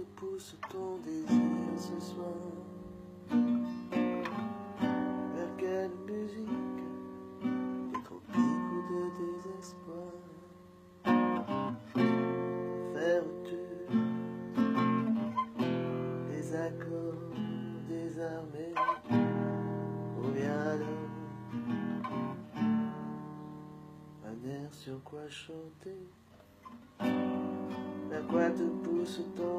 pousse ton désir ce soir. Vers quelle musique Des tropiques ou de désespoir Faire-tu des accords désarmés Ou bien un air sur quoi chanter? Vers quoi te pousse ton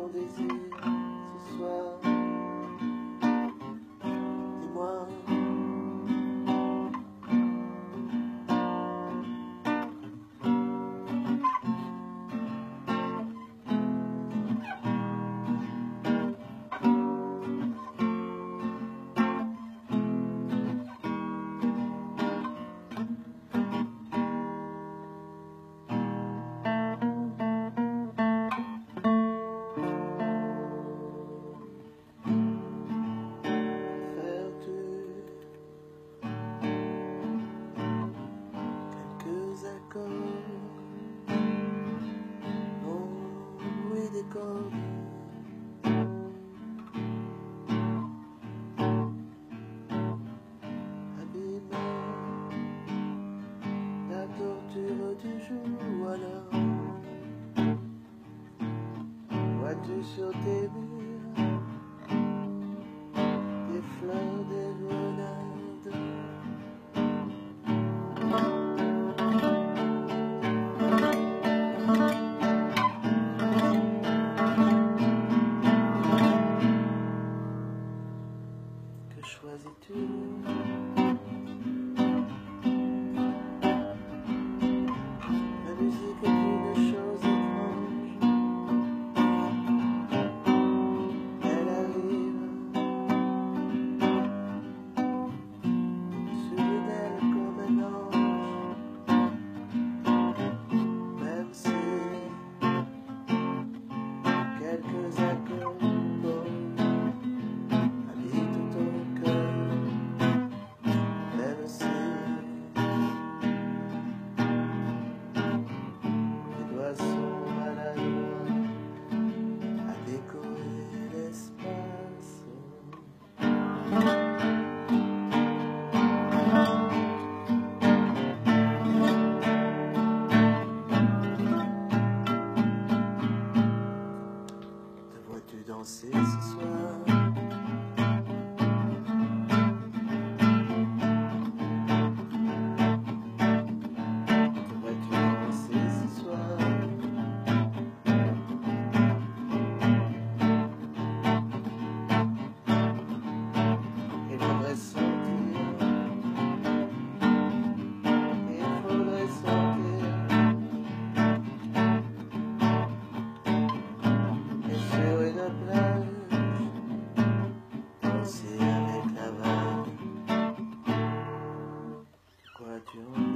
'Cause good, that good. houses. joy.